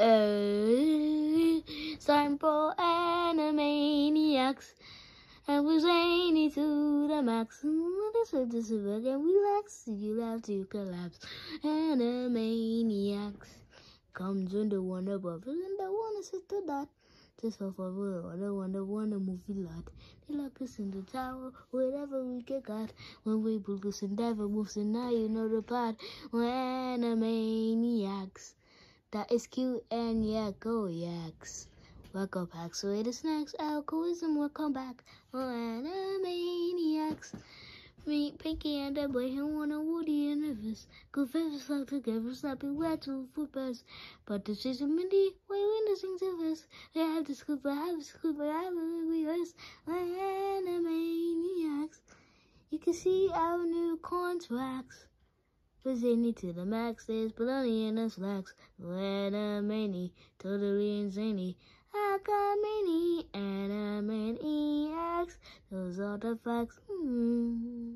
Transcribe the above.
Time for Animaniacs. And we're zany to the max. This is this is and relax. You have to collapse. Animaniacs. Comes in the wonder bubble and the one is to that. Just for favor, the wonder wonder movie lot. They lock us in the tower, whatever we get got. When we put us in devil moves, and now you know the part. Animaniacs. That is cute and yeah, go yaks. Welcome back, so it is snacks, alcoholism, welcome back. On Animaniacs. Meet Pinky and the boy who want a Woody and Rivers. Go fast, like together, slapping wet to footballs. But this is a Mindy, why we listening to this? They have the scoop, I have the scoop, I have the reverse. Animaniacs. You can see our new contracts. Presenting to the max, there's baloney in the slacks. Animani, totally insane. I got many Animaniacs. Those are the facts. Mm.